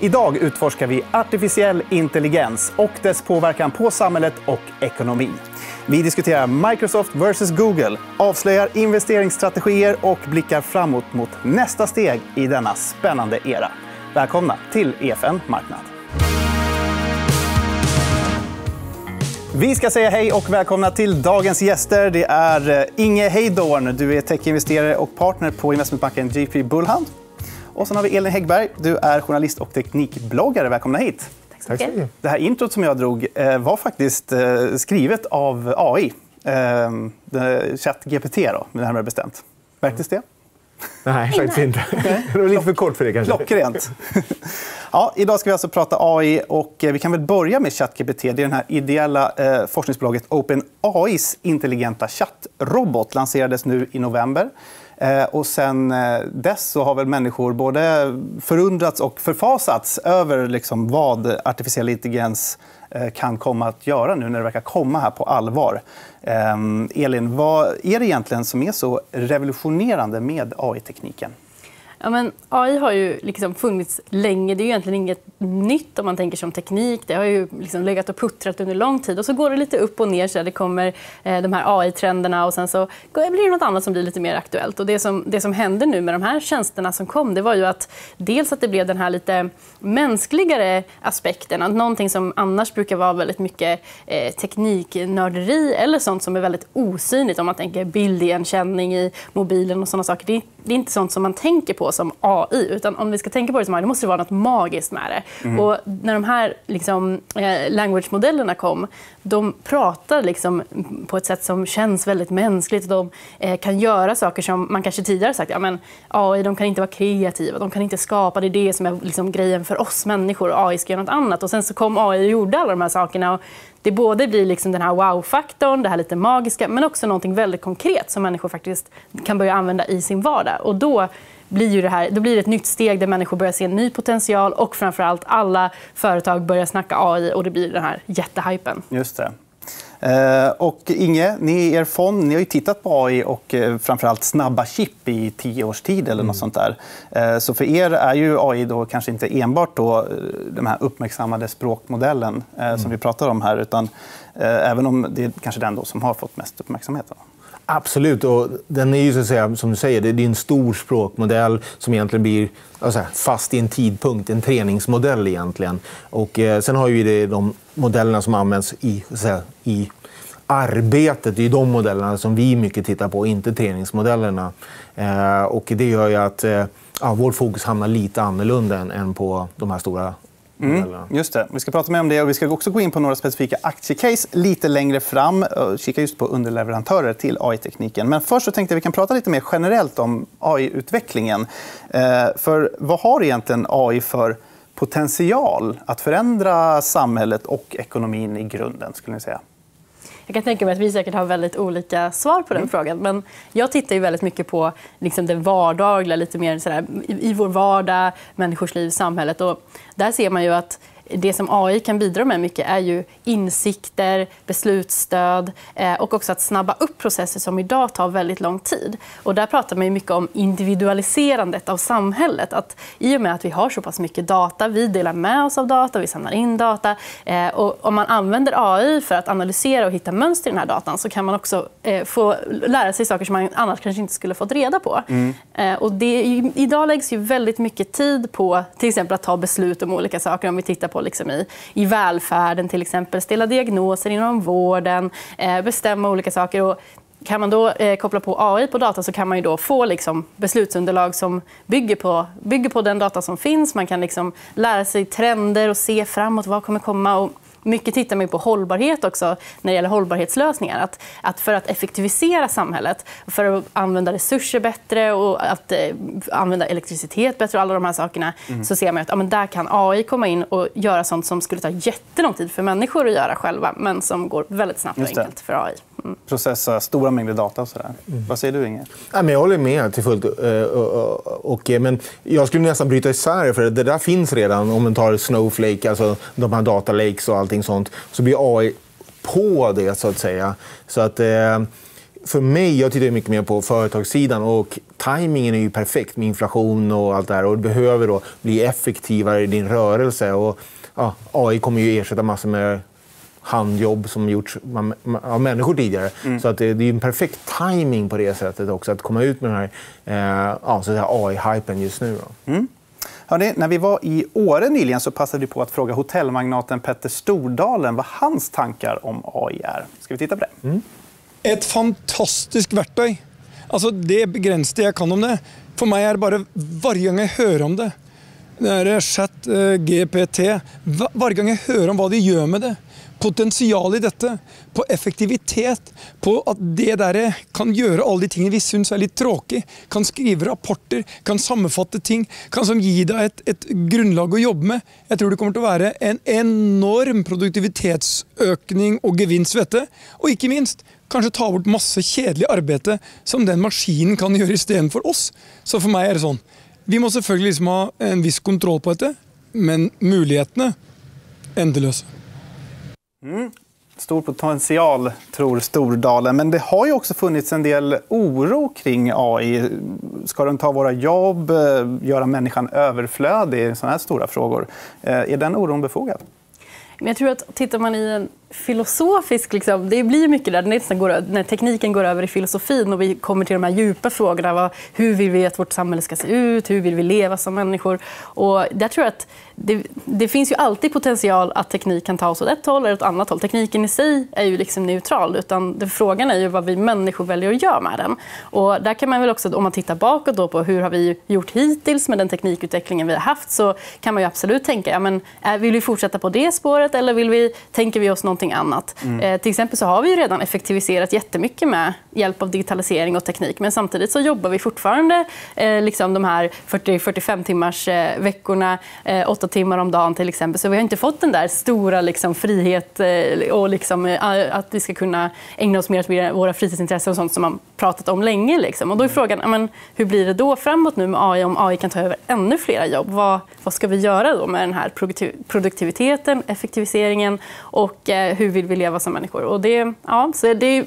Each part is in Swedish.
Idag utforskar vi artificiell intelligens och dess påverkan på samhället och ekonomin. Vi diskuterar Microsoft versus Google, avslöjar investeringsstrategier och blickar framåt mot nästa steg i denna spännande era. Välkomna till EFN Marknad. Vi ska säga hej och välkomna till dagens gäster. Det är eh, Inge Heidorn. Du är techinvesterare och partner på investmentbanken GP Bullhound. Och sen har vi Elin Häggberg. Du är journalist och teknikbloggare. Välkomna hit. Tack så mycket. Det här introt som jag drog eh, var faktiskt eh, skrivet av AI. ChatGPT, närmare bestämt. Märktes det? Nej, faktiskt inte. Det var lite för kort för det. kanske. Klockrent. Ja, idag ska vi alltså prata AI. och eh, Vi kan väl börja med ChatGPT. Det är det här ideella eh, forskningsbolaget OpenAIs intelligenta chattrobot lanserades nu i november. Eh, och sen eh, dess så har väl människor både förundrats och förfasats över liksom vad artificiell intelligens eh, kan komma att göra nu när det verkar komma här på allvar. Ehm, Elin, vad är det egentligen som är så revolutionerande med AI-tekniken? Ja, men AI har ju liksom funnits länge. Det är egentligen inget nytt om man tänker som teknik. Det har ju liksom legat och puttrat under lång tid. Och så går det lite upp och ner. Så det kommer eh, de här AI-trenderna och sen så blir det nåt annat som blir lite mer aktuellt. Och det, som, det som hände nu med de här tjänsterna som kom det var ju att dels att det blev den här lite mänskligare aspekten. Att någonting som annars brukar vara väldigt mycket eh, tekniknörderi eller sånt som är väldigt osynligt. Om man tänker bildigenkänning i mobilen och såna saker. Det, det är inte sånt som man tänker på som AI. Utan om vi ska tänka på det som AI, det måste det vara nåt magiskt med det. Mm. Och när de här liksom, eh, language-modellerna kom, de pratar liksom på ett sätt som känns väldigt mänskligt. De eh, kan göra saker som man kanske tidigare sagt, ja, men AI de kan inte vara kreativa, de kan inte skapa. Det är det som är liksom grejen för oss människor. AI ska göra nåt annat. Och sen så kom AI och gjorde alla de här sakerna. Och det både blir liksom den här wow-faktorn, det här lite magiska, men också något väldigt konkret som människor faktiskt kan börja använda i sin vardag. Och då blir ju det här, då blir det ett nytt steg där människor börjar se en ny potential och framförallt alla företag börjar snacka AI och det blir den här jättehypen. Just det. Eh, och Inge, ni i er fond ni har ju tittat på AI och eh, framförallt snabba chip i tio års tid. Eller något mm. sånt där. Eh, så för er är ju AI då kanske inte enbart då den här uppmärksammade språkmodellen mm. som vi pratar om här. utan Även om det är kanske den då som har fått mest uppmärksamhet. Absolut. Och den är ju så att säga, som du säger, det är en stor språkmodell som egentligen blir alltså, fast i en tidpunkt. En träningsmodell egentligen. Och, eh, sen har vi de modellerna som används i, säga, i arbetet. Det är de modellerna som vi mycket tittar på, inte träningsmodellerna. Eh, och det gör ju att eh, ja, vårt fokus hamnar lite annorlunda än på de här stora Mm, just det. Vi ska prata mer om det. och Vi ska också gå in på några specifika aktiecase lite längre fram. och Kika just på underleverantörer till AI-tekniken. Men först så tänkte jag vi kan prata lite mer generellt om AI-utvecklingen. Eh, för vad har egentligen AI för potential att förändra samhället och ekonomin i grunden? skulle ni säga? Jag kan tänka mig att vi säkert har väldigt olika svar på den mm. frågan. Men jag tittar ju väldigt mycket på liksom det vardagliga, lite mer sådär, i, i vår vardag, människors liv, samhället. Och där ser man ju att det som AI kan bidra med mycket är ju insikter, beslutsstöd eh, och också att snabba upp processer som idag tar väldigt lång tid. Och där pratar man mycket om individualiserandet av samhället. Att I och med att vi har så pass mycket data, vi delar med oss av data, vi samlar in data. Eh, och om man använder AI för att analysera och hitta mönster i den här datan så kan man också eh, få lära sig saker som man annars kanske inte skulle fått reda på. Mm. Och det, idag läggs ju väldigt mycket tid på till exempel att ta beslut om olika saker. Om vi tittar på liksom i, i välfärden, till exempel. Ställa diagnoser inom vården, eh, bestämma olika saker. Och kan man då eh, koppla på AI på data så kan man ju då få liksom, beslutsunderlag som bygger på, bygger på den data som finns. Man kan liksom lära sig trender och se framåt. Vad kommer komma? Och mycket tittar man på hållbarhet också när det gäller hållbarhetslösningar. Att, att för att effektivisera samhället, för att använda resurser bättre och att eh, använda elektricitet bättre och alla de här sakerna mm. så ser man att ja, men där kan AI komma in och göra sånt som skulle ta jättelång tid för människor att göra själva men som går väldigt snabbt och enkelt för AI. Processa stora mängder data. Och sådär. Mm. Vad säger du, Inge? jag håller med till fullt. Eh, och, eh, men jag skulle nästan bryta isär för det där finns redan. Om man tar Snowflake, alltså de här data lakes och allting sånt, så blir AI på det, så att säga. Så att, eh, för mig, jag tittar mycket mer på företagssidan och tajmingen är ju perfekt med inflation och allt det här. Och du behöver då bli effektivare i din rörelse. Och, ja, AI kommer ju ersätta massor med handjobb som gjorts av människor tidigare. Mm. Så att det, är en perfekt timing på det sättet också att komma ut med den här eh, ja, AI-hypen just nu. Mm. Hörrni, när vi var i Åre nyligen så passade vi på att fråga hotellmagnaten Petter Stordalen vad hans tankar om AI är. Ska vi titta på det? Mm. Ett fantastiskt verktyg. Alltså, det är begränsat jag kan om det. För mig är det bara varje gång jag hör om det. Det är chat uh, GPT. Varje gång jag hör om vad de gör med det potential i dette, på effektivitet, på at det der kan gjøre alle de tingene vi syns er litt tråkig, kan skrive rapporter, kan sammenfatte ting, kan som gi deg et, et, grunnlag å jobbe med. Jeg tror det kommer til å være en enorm produktivitetsøkning og gevinst ved dette. Og ikke minst kanskje ta bort masse kjedelig arbeid som den maskinen kan gjøre istedenfor oss. Så for meg er det sånn. Vi må selvfølgelig liksom ha en viss kontroll på dette, men mulighetene endeløse. Mm. Stor potential, tror Stordalen. Men det har ju också funnits en del oro kring AI. Ska den ta våra jobb? Eh, göra människan överflödig? Såna här stora frågor. Eh, är den oron befogad? jag tror att tittar man i en filosofisk... Liksom, det blir mycket där när, liksom går, när tekniken går över i filosofin och vi kommer till de här djupa frågorna. Vad, hur vill vi att vårt samhälle ska se ut? Hur vill vi leva som människor? Och där tror jag att det, det, finns ju alltid potential att teknik kan ta oss åt ett håll eller åt ett annat håll. Tekniken i sig är ju liksom neutral. Utan det, frågan är ju vad vi människor väljer att göra med den. Och där kan man väl också, om man tittar bakåt då på hur har vi gjort hittills med den teknikutvecklingen vi har haft så kan man ju absolut tänka, ja, men, eh, vill vi fortsätta på det spåret eller vill vi, tänker vi oss någonting annat? Mm. Eh, till exempel så har vi ju redan effektiviserat jättemycket med hjälp av digitalisering och teknik. Men samtidigt så jobbar vi fortfarande eh, liksom de här 40-45 timmars eh, veckorna, eh, åtta timmar om dagen till exempel. Så vi har inte fått den där stora liksom, frihet eh, och liksom, eh, att vi ska kunna ägna oss mer åt våra fritidsintressen och sånt som man pratat om länge. Liksom. Och då är frågan, men, hur blir det då framåt nu med AI om AI kan ta över ännu fler jobb? Vad, vad ska vi göra då med den här produktiviteten, effektiviseringen och eh, hur vill vi leva som människor? Och det, ja, så det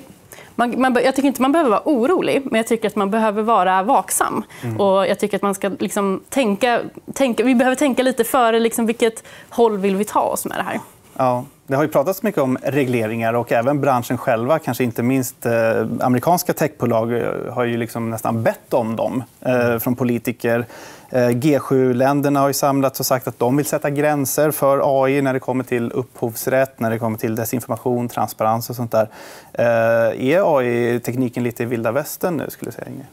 man, man, jag tycker inte man behöver vara orolig, men jag tycker att man behöver vara vaksam. Mm. Och jag tycker att man ska liksom tänka, tänka, vi behöver tänka lite före liksom vilket håll vill vi ta oss med det här. Ja. Det har ju pratats mycket om regleringar och även branschen själva, kanske inte minst eh, amerikanska techbolag, eh, har ju liksom nästan bett om dem eh, från politiker. Eh, G7-länderna har ju samlats och sagt att de vill sätta gränser för AI när det kommer till upphovsrätt, när det kommer till desinformation, transparens och sånt där. Är AI-tekniken lite i vilda västern nu, skulle jag säga, Inge?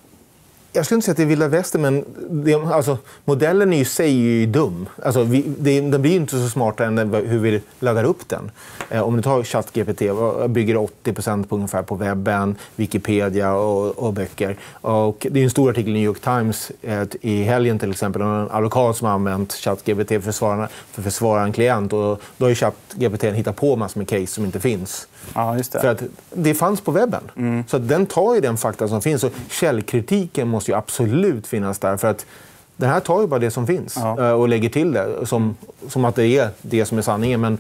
Jag skulle inte säga att det är vilda västern, men det, alltså, modellen i sig är ju dum. Alltså, vi, det, den blir inte så smart än hur vi laddar upp den. Eh, om du tar ChatGPT, bygger 80 på ungefär på webben, Wikipedia och, och böcker. Och det är en stor artikel i New York Times eh, i helgen till exempel om en advokat som har använt ChatGPT för, för att försvara en klient. Och då har ChatGPT hittat på massor med case som inte finns. Ja, just det. För att det fanns på webben. Mm. Så den tar ju den fakta som finns. Och källkritiken måste ju absolut finnas där. För att den här tar ju bara det som finns ja. Eh, och lägger till det som, som att det är det som är sanningen. Men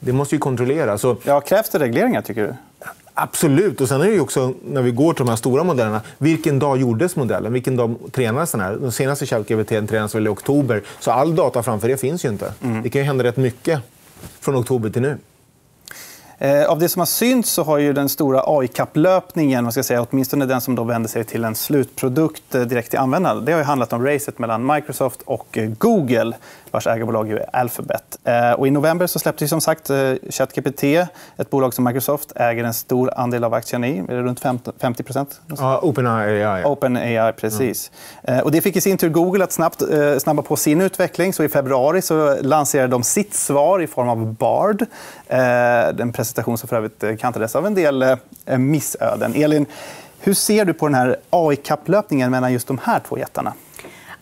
det måste ju kontrolleras. Så... Ja, krävs det regleringar, tycker du? Absolut. Och sen är det också, när vi går till de här stora modellerna, vilken dag gjordes modellen? Vilken dag tränades den här? Den senaste ChatGPT tränades väl i oktober. Så all data framför det finns ju inte. Mm. Det kan ju hända rätt mycket från oktober till nu. Eh, av det som har synts så har ju den stora AI-kapplöpningen, åtminstone den som då vänder sig till en slutprodukt eh, direkt till användarna, det har handlat om racet mellan Microsoft och eh, Google vars ägarbolag är Alphabet. Och I november så släpptes som sagt ChatGPT, ett bolag som Microsoft äger en stor andel av aktierna i. Är det runt 50 procent? Ja, OpenAI. OpenAI, precis. Mm. Och det fick i sin tur Google att snabbt snabba på sin utveckling. Så I februari så lanserade de sitt svar i form av Bard. Den presentation som för övrigt eh, kantades av en del eh, missöden. Elin, hur ser du på den här AI-kapplöpningen mellan just de här två jättarna?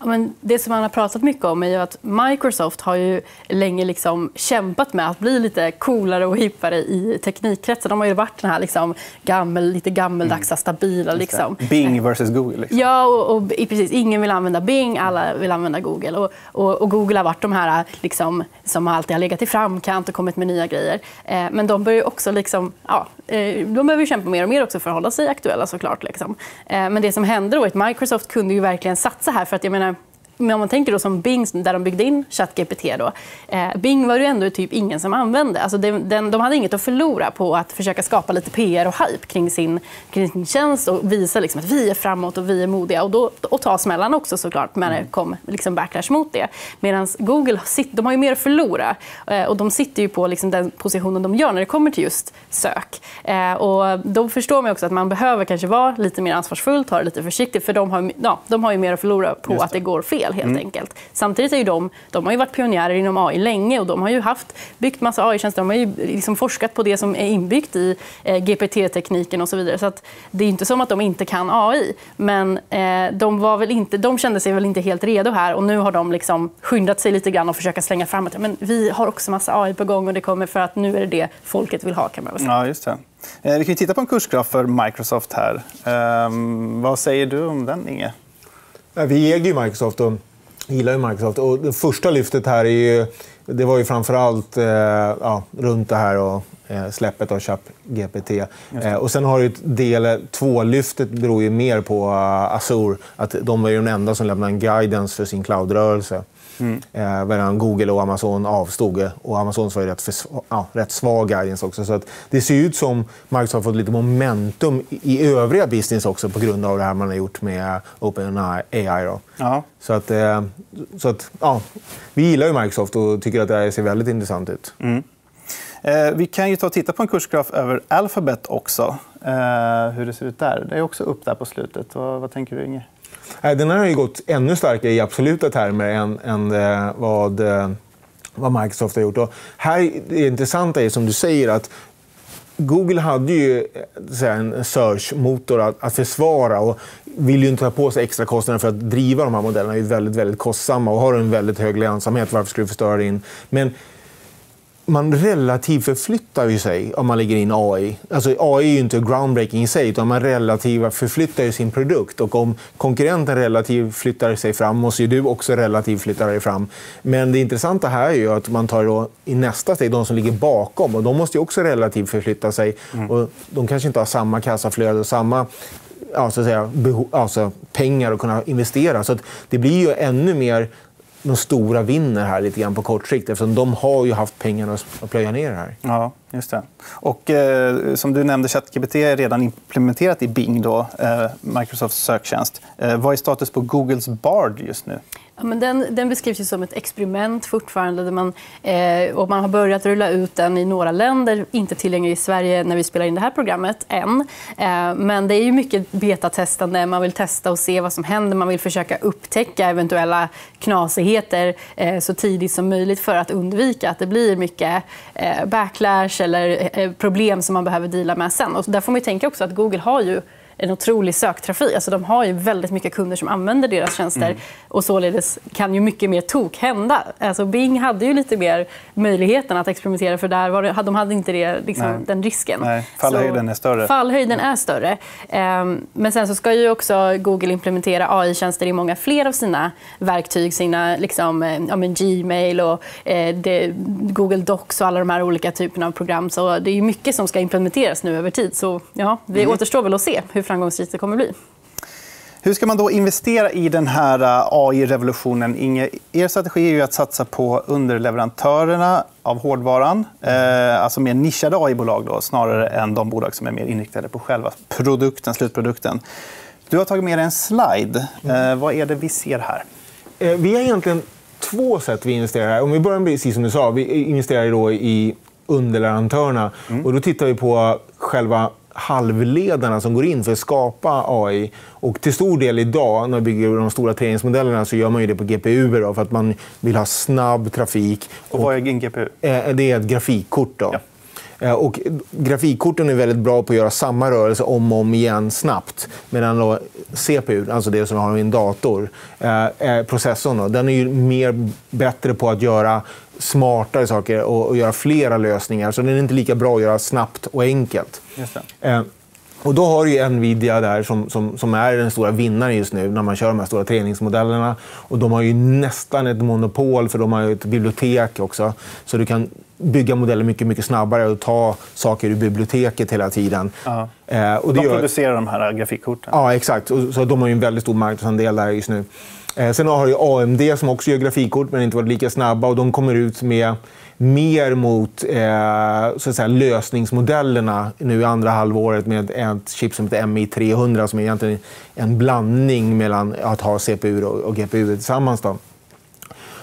Ja, men det som man har pratat mycket om är att Microsoft har ju länge liksom kämpat med att bli lite coolare och hippare i teknikkretsar. De har ju varit den här liksom gammel, lite gammeldagsa, stabila. Liksom. Bing versus Google. Liksom. Ja, och, och, precis. Ingen vill använda Bing, alla vill använda Google. Och, och, och Google har varit de här liksom, som alltid har legat i framkant och kommit med nya grejer. Eh, men de börjar också liksom, ja, Eh, de behöver kämpa mer och mer också för att hålla sig aktuella såklart. Liksom. Eh, men det som hände då är att Microsoft kunde ju verkligen satsa här. För att jag menar, men om man tänker då som Bing, där de byggde in ChatGPT, då, eh, Bing var det ändå typ ingen som använde. Alltså den, den, de hade inget att förlora på att försöka skapa lite PR och hype kring sin, kring sin tjänst och visa liksom att vi är framåt och vi är modiga. Och, då, och ta smällan också såklart när det kom liksom backlash mot det. Medan Google de har ju mer att förlora. Eh, och de sitter ju på liksom den positionen de gör när det kommer till just sök. Eh, och då förstår man också att man behöver kanske vara lite mer ansvarsfull, ta det lite försiktigt. För de har, ja, de har ju mer att förlora på att det går fel helt mm. enkelt. Samtidigt är de, de har ju varit pionjärer inom AI länge och de har ju haft, byggt massa AI-tjänster. De har ju liksom forskat på det som är inbyggt i eh, GPT-tekniken och så vidare. Så att det är inte som att de inte kan AI. Men eh, de, var väl inte, de kände sig väl inte helt redo här och nu har de liksom skyndat sig lite grann och försöka slänga fram att men vi har också massa AI på gång och det kommer för att nu är det det folket vill ha. kan man väl säga. Ja, just det. Eh, vi kan titta på en kursgraf för Microsoft här. Um, vad säger du om den, Inge? Vi äger ju Microsoft och gillar ju Microsoft. Och det första lyftet här är ju, det var ju framför allt eh, ja, runt det här och eh, släppet av ChatGPT. Eh, och sen har du del två-lyftet beror ju mer på uh, Azure. Att de är ju de enda som lämnar en guidance för sin cloudrörelse. Mm. Eh, medan Google och Amazon avstod. Och Amazon var ju rätt, ja, rätt svag guidance också. Så att det ser ut som Microsoft har fått lite momentum i övriga business också på grund av det här man har gjort med OpenAI. Då. Ja. Så att, eh, så att, ja, vi gillar ju Microsoft och tycker att det här ser väldigt intressant ut. Mm. Eh, vi kan ju ta och titta på en kursgraf över Alphabet också. Eh, hur det ser ut där. Det är också upp där på slutet. Vad, vad tänker du, Inge? Den här har ju gått ännu starkare i absoluta termer än, än eh, vad, eh, vad Microsoft har gjort. Och här, det intressanta är som du säger att Google hade ju eh, en search-motor att, att försvara och vill ju inte ta på sig extra kostnader för att driva de här modellerna. De är väldigt, väldigt kostsamma och har en väldigt hög lönsamhet. Varför skulle du förstöra din? Men man relativt förflyttar ju sig om man lägger in AI. Alltså, AI är ju inte groundbreaking i sig, utan man relativt förflyttar ju sin produkt. Och om konkurrenten relativt flyttar sig fram måste ju du också relativt flytta dig fram. Men det intressanta här är ju att man tar då i nästa steg de som ligger bakom. och De måste ju också relativt förflytta sig. Mm. Och de kanske inte har samma kassaflöde och samma ja, så att säga, alltså, pengar att kunna investera. Så det blir ju ännu mer de stora vinner här lite grann på kort sikt eftersom de har ju haft pengarna att plöja ner det här. Ja, just det. Och, eh, som du nämnde, ChatGPT är redan implementerat i Bing, då, eh, Microsofts söktjänst. Eh, vad är status på Googles Bard just nu? Ja, men den, den beskrivs ju som ett experiment fortfarande. Där man, eh, och man har börjat rulla ut den i några länder. Inte tillgänglig i Sverige när vi spelar in det här programmet än. Eh, men det är ju mycket betatestande. Man vill testa och se vad som händer. Man vill försöka upptäcka eventuella knasigheter eh, så tidigt som möjligt för att undvika att det blir mycket eh, backlash eller eh, problem som man behöver dela med sen. Och där får man tänka också att Google har ju en otrolig söktrafik. Alltså, de har ju väldigt mycket kunder som använder deras tjänster. Mm. och Således kan ju mycket mer tok hända. Alltså, Bing hade ju lite mer möjligheten att experimentera för där var det, de hade inte det, liksom, den risken. Nej, fallhöjden är större. Fallhöjden är större. Um, men sen så ska ju också Google implementera AI-tjänster i många fler av sina verktyg. Sina liksom, eh, ja, men Gmail och eh, det, Google Docs och alla de här olika typerna av program. Så det är mycket som ska implementeras nu över tid. Så ja, det mm. återstår väl att se hur framgångsrikt det kommer bli. Hur ska man då investera i den här äh, AI-revolutionen? Inge, er strategi är ju att satsa på underleverantörerna av hårdvaran. Eh, alltså mer nischade AI-bolag då, snarare än de bolag som är mer inriktade på själva produkten, slutprodukten. Du har tagit med dig en slide. Eh, vad är det vi ser här? Eh, vi har egentligen två sätt vi investerar här. Om vi börjar med precis som du sa, vi investerar då i underleverantörerna. Mm. Och då tittar vi på själva halvledarna som går in för att skapa AI. Och till stor del idag, när man bygger de stora träningsmodellerna, så gör man det på GPU för att man vill ha snabb trafik. Och vad är en GPU? Eh, det är ett grafikkort. Då. Ja. Eh, och grafikkorten är väldigt bra på att göra samma rörelse om och om igen snabbt. Medan då CPU, alltså det som vi har i en dator, eh, processorn, då, den är ju mer bättre på att göra smartare saker och, och göra flera lösningar. Så den är inte lika bra att göra snabbt och enkelt. Och då har du Nvidia där som, som, som, är den stora vinnaren just nu när man kör de här stora träningsmodellerna. Och de har ju nästan ett monopol för de har ett bibliotek också. Så du kan bygga modeller mycket, mycket snabbare och ta saker ur biblioteket hela tiden. Uh -huh. eh, och de gör... producerar de här grafikkorten? Ja, exakt. Och, så de har ju en väldigt stor marknadsandel där just nu. Eh, sen har du AMD som också gör grafikkort men inte varit lika snabba. och De kommer ut med mer mot eh, så att säga, lösningsmodellerna nu i andra halvåret med ett chip som heter MI300 som är egentligen en blandning mellan att ha CPU och GPU tillsammans. Då.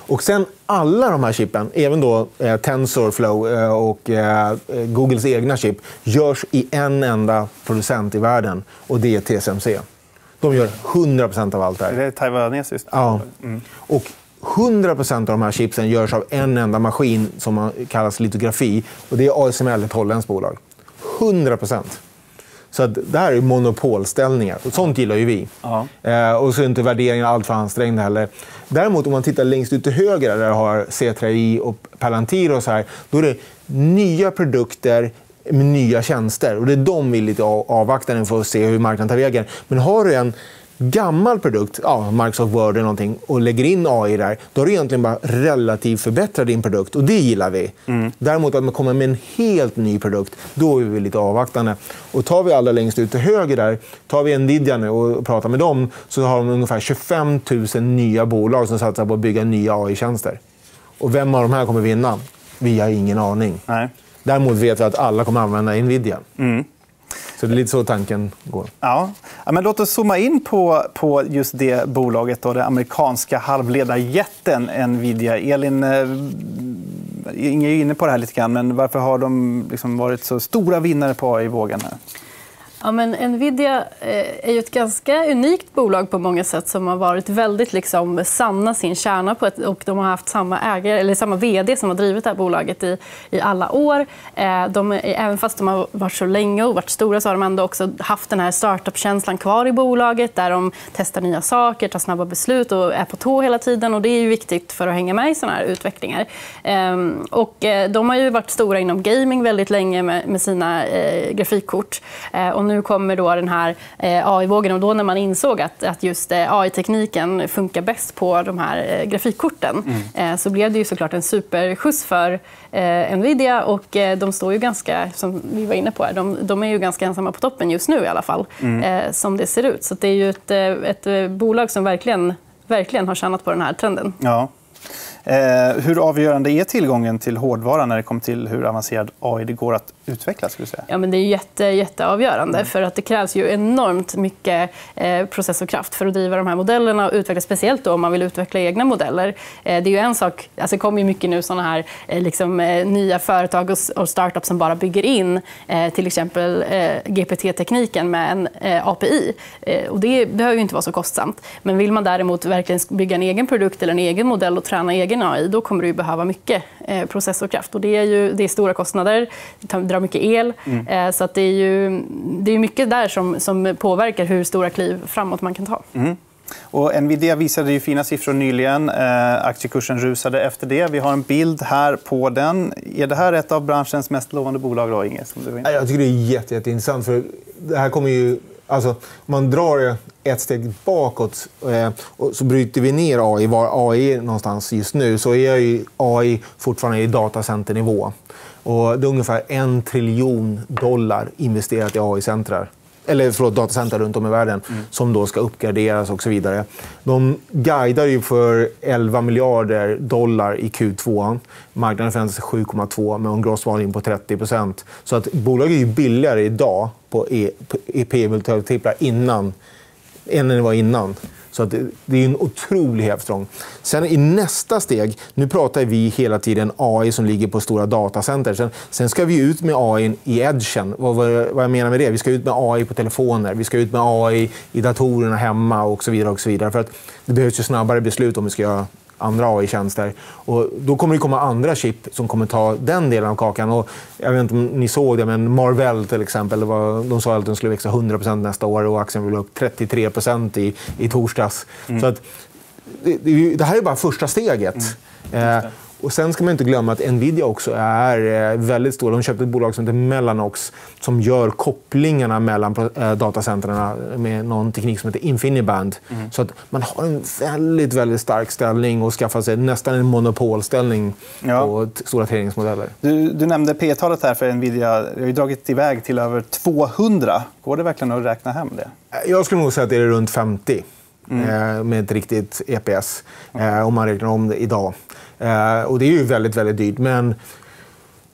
Och sen alla de här chippen, även då eh, TensorFlow eh, och eh, Googles egna chip, görs i en enda producent i världen och det är TSMC. De gör 100% av allt det här. Det är taiwanesiskt? Ja. Mm. Och 100% av de här chipsen görs av en enda maskin som kallas litografi. Och det är ASML, ett holländskt bolag. 100 så att det här är monopolställningar. Och sånt gillar ju vi. Eh, och så är inte värderingen alltför ansträngd heller. Däremot om man tittar längst ut till höger där du har C3I och Palantir och så här, då är det nya produkter med nya tjänster. Och det är de vi lite avvaktande för att se hur marknaden tar vägen. Men har du en gammal produkt, ja, Microsoft Word eller någonting, och lägger in AI där, då har du egentligen bara relativt förbättrat din produkt. Och det gillar vi. Mm. Däremot att man kommer med en helt ny produkt, då är vi lite avvaktande. Och tar vi alla längst ut till höger där, tar vi Nvidia nu och pratar med dem, så har de ungefär 25 000 nya bolag som satsar på att bygga nya AI-tjänster. Och vem av de här kommer vinna? Vi har ingen aning. Nej. Däremot vet vi att alla kommer använda Nvidia. Mm. Så det är lite så tanken går. Ja. ja men låt oss zooma in på, på just det bolaget, då, den amerikanska halvledarjätten Nvidia. Elin, eh, är inne på det här lite grann, men varför har de liksom varit så stora vinnare på AI-vågen? Ja, men Nvidia eh, är ju ett ganska unikt bolag på många sätt som har varit väldigt liksom, sanna sin kärna på ett, och de har haft samma, ägare, eller samma vd som har drivit det här bolaget i, i alla år. Eh, de, även fast de har varit så länge och varit stora så har de ändå också haft den här startup-känslan kvar i bolaget där de testar nya saker, tar snabba beslut och är på tå hela tiden. Och det är ju viktigt för att hänga med i såna här utvecklingar. Ehm, och, eh, de har ju varit stora inom gaming väldigt länge med, med sina eh, grafikkort. Och nu kommer då den här eh, AI-vågen. Och då när man insåg att, att just eh, AI-tekniken funkar bäst på de här eh, grafikkorten mm. så blev det ju såklart en superskjuts för Nvidia. Och de står ju ganska, som vi var inne på, de, de är ju ganska ensamma på toppen just nu i alla fall, mm. som det ser ut. Så det är ju ett, ett bolag som verkligen, verkligen har tjänat på den här trenden. Ja. Eh, hur avgörande är tillgången till hårdvara när det kommer till hur avancerad AI det går att utveckla? Skulle säga? Ja, men det är jätte, jätteavgörande. Mm. För att det krävs ju enormt mycket eh, processorkraft för att driva de här modellerna och utveckla, speciellt då om man vill utveckla egna modeller. Eh, det är ju en sak, alltså det kommer ju mycket nu såna här eh, liksom, eh, nya företag och, och startups som bara bygger in till exempel GPT-tekniken med en API. och det behöver ju inte vara så kostsamt. Men vill man däremot verkligen bygga en egen produkt eller en egen modell och träna egen AI, då kommer du behöva mycket processorkraft. Och det, är ju, det är stora kostnader. Det drar mycket el. Mm. Eh, så att det är ju det är mycket där som, som påverkar hur stora kliv framåt man kan ta. Mm. Och Nvidia visade ju fina siffror nyligen. Eh, aktiekursen rusade efter det. Vi har en bild här på den. Är det här ett av branschens mest lovande bolag? Då, Inge, som du Jag tycker det är jätte, jätteintressant. För det här kommer ju... Alltså, om man drar ett steg bakåt eh, och så bryter vi ner AI, var AI är någonstans just nu, så är AI fortfarande i datacenternivå. Och det är ungefär en triljon dollar investerat i AI-centrar eller förlåt, datacenter runt om i världen mm. som då ska uppgraderas och så vidare. De guidar ju för 11 miljarder dollar i Q2. Marknaden förväntar sig 7,2 med en gross margin på 30% Så att bolaget är ju billigare idag på e, P-multiplar innan än det var innan. Så att det är en otrolig hävstång. Sen i nästa steg, nu pratar vi hela tiden AI som ligger på stora datacenter. Sen, sen ska vi ut med AI i edgen. Vad, vad, jag menar med det? Vi ska ut med AI på telefoner, vi ska ut med AI i datorerna hemma och så vidare. Och så vidare. För att det behövs ju snabbare beslut om vi ska göra andra AI-tjänster. Och då kommer det komma andra chip som kommer ta den delen av kakan. Och jag vet inte om ni såg det, men Marvell till exempel. Var, de sa att den skulle växa 100% nästa år och aktien vill upp 33 i, i torsdags. Mm. Så att, det, det, här är bara första steget. Mm. Eh, och sen ska man inte glömma att Nvidia också är eh, väldigt stor. De köpte ett bolag som heter Mellanox som gör kopplingarna mellan eh, datacentren med någon teknik som heter Infiniband. Mm. Så att man har en väldigt, väldigt stark ställning och skaffar sig nästan en monopolställning ja. på stora träningsmodeller. Du, du nämnde P-talet här för Nvidia. Det har ju dragit iväg till över 200. Går det verkligen att räkna hem det? Jag skulle nog säga att det är runt 50. Mm. med ett riktigt EPS, mm. om man räknar om det idag. Eh, och det är ju väldigt, väldigt dyrt. Men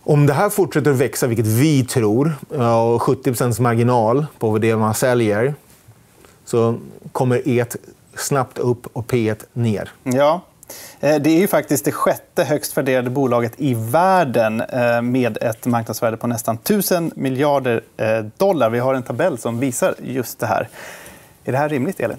om det här fortsätter att växa, vilket vi tror, och 70% marginal på det man säljer, så kommer E snabbt upp och P ner. Ja. Eh, det är ju faktiskt det sjätte högst värderade bolaget i världen eh, med ett marknadsvärde på nästan 1 000 miljarder dollar. Vi har en tabell som visar just det här. Är det här rimligt, Elin?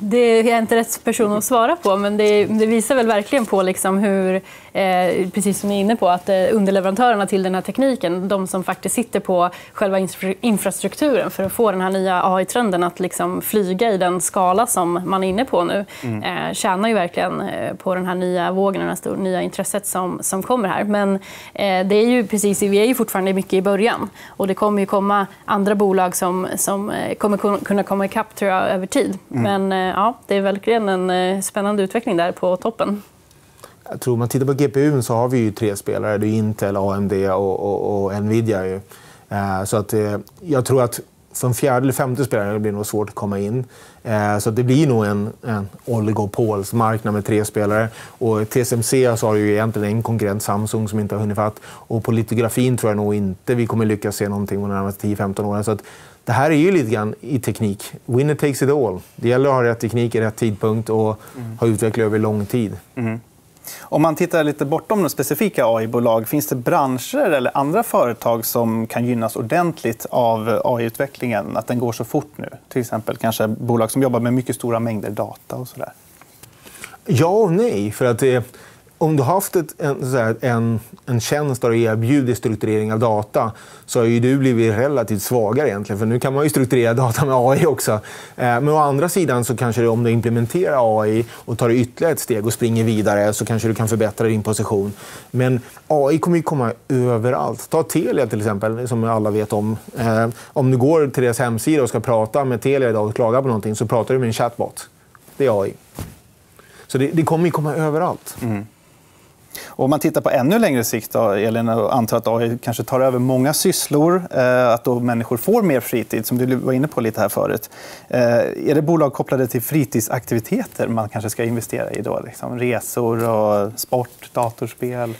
Det är jag inte rätt person att svara på, men det, det visar väl verkligen på liksom hur, eh, precis som ni är inne på, att eh, underleverantörerna till den här tekniken, de som faktiskt sitter på själva infrastrukturen för att få den här nya AI-trenden att liksom flyga i den skala som man är inne på nu, mm. eh, tjänar ju verkligen eh, på den här nya vågen och det nya intresset som, som kommer här. Men eh, det är ju precis, vi är ju fortfarande mycket i början och det kommer ju komma andra bolag som, som kommer kunna komma ikapp tror jag, över tid. Mm. Men eh, ja, det är verkligen en eh, spännande utveckling där på toppen. Jag tror, om man tittar på GPU så har vi ju tre spelare. Det är Intel, AMD och, och, och Nvidia. Ju. Eh, så att, jag tror att som fjärde eller femte spelare blir det nog svårt att komma in. Så det blir nog en, en oligopolsmarknad med tre spelare. Och TSMC så har ju egentligen en konkurrent, Samsung, som inte har hunnit fatt. Och på litografin tror jag nog inte vi kommer lyckas se någonting de närmaste 10-15 åren. Så att det här är ju lite grann i teknik. Winner takes it all. Det gäller att ha rätt teknik i rätt tidpunkt och mm. ha utvecklat över lång tid. Mm. Om man tittar lite bortom de specifika AI-bolag, finns det branscher eller andra företag som kan gynnas ordentligt av AI-utvecklingen? Att den går så fort nu? Till exempel kanske bolag som jobbar med mycket stora mängder data. och så där. Ja och nej. För att det om du har haft ett, en, en, en tjänst där du erbjuder strukturering av data så har ju du blivit relativt svagare egentligen. För nu kan man ju strukturera data med AI också. Eh, men å andra sidan så kanske du, om du implementerar AI och tar ytterligare ett steg och springer vidare så kanske du kan förbättra din position. Men AI kommer ju komma överallt. Ta Telia till exempel, som alla vet om. Eh, om du går till deras hemsida och ska prata med Telia idag och klaga på någonting så pratar du med en chatbot. Det är AI. Så det, det kommer ju komma överallt. Mm. Och om man tittar på ännu längre sikt, då, Elin, och antar att AI kanske tar över många sysslor, eh, att då människor får mer fritid, som du var inne på lite här förut. Eh, är det bolag kopplade till fritidsaktiviteter man kanske ska investera i? Då? Liksom resor, och sport, datorspel?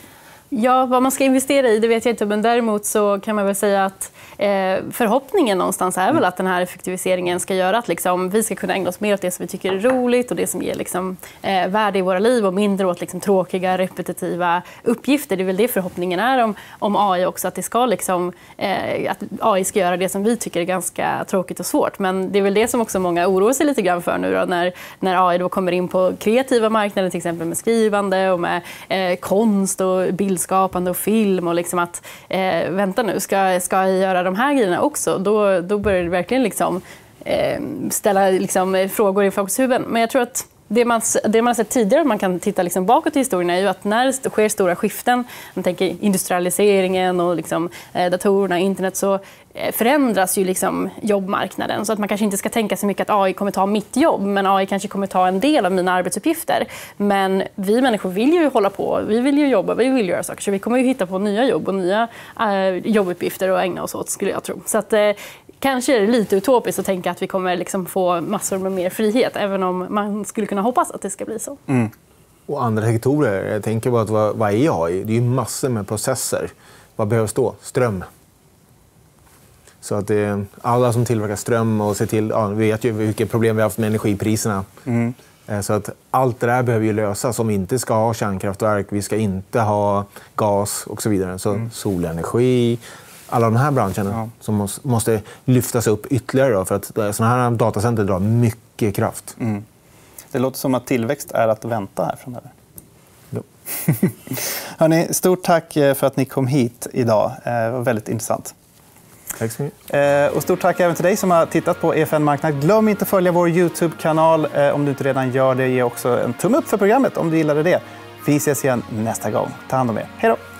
Ja, vad man ska investera i det vet jag inte. Men däremot så kan man väl säga att eh, förhoppningen någonstans är väl att den här effektiviseringen ska göra att liksom, vi ska kunna ägna oss mer åt det som vi tycker är roligt och det som ger liksom, eh, värde i våra liv och mindre åt liksom, tråkiga, repetitiva uppgifter. Det är väl det förhoppningen är om, om AI också. Att, det ska, liksom, eh, att AI ska göra det som vi tycker är ganska tråkigt och svårt. Men det är väl det som också många oroar sig lite grann för nu då, när, när AI då kommer in på kreativa marknader, till exempel med skrivande och med eh, konst och bild bildskapande och film och liksom att eh, vänta nu, ska, ska jag göra de här grejerna också? Då, då börjar det verkligen liksom, eh, ställa liksom, eh, frågor i folks huvuden. Men jag tror att det man, det man har sett tidigare, man kan titta liksom bakåt i historien, är ju att när det sker stora skiften, man tänker industrialiseringen och liksom, eh, datorerna, internet, så Eh, förändras ju liksom jobbmarknaden. Så att man kanske inte ska tänka så mycket att AI kommer ta mitt jobb, men AI kanske kommer ta en del av mina arbetsuppgifter. Men vi människor vill ju hålla på, vi vill ju jobba, vi vill göra saker. Så vi kommer ju hitta på nya jobb och nya eh, jobbuppgifter att ägna oss åt, skulle jag tro. Så att, eh, kanske är det lite utopiskt att tänka att vi kommer liksom få massor med mer frihet, även om man skulle kunna hoppas att det ska bli så. Mm. Och andra sektorer, jag tänker på att vad, vad är AI? Det är ju massor med processer. Vad behövs då? Ström. Så att det, alla som tillverkar ström och ser till... Ja, vi vet ju vilka problem vi har haft med energipriserna. Mm. Eh, så att allt det där behöver ju lösas om vi inte ska ha kärnkraftverk, vi ska inte ha gas och så vidare. Så mm. solenergi, alla de här branscherna ja. som måste lyftas upp ytterligare. Då, för att sådana här datacenter drar mycket kraft. Mm. Det låter som att tillväxt är att vänta här framöver. Hörrni, stort tack eh, för att ni kom hit idag. Eh, det var väldigt intressant. Tack så mycket. Eh, och stort tack även till dig som har tittat på EFN Marknad. Glöm inte att följa vår Youtube-kanal. Eh, om du inte redan gör det, ge också en tumme upp för programmet om du gillade det. Vi ses igen nästa gång. Ta hand om er. Hej då!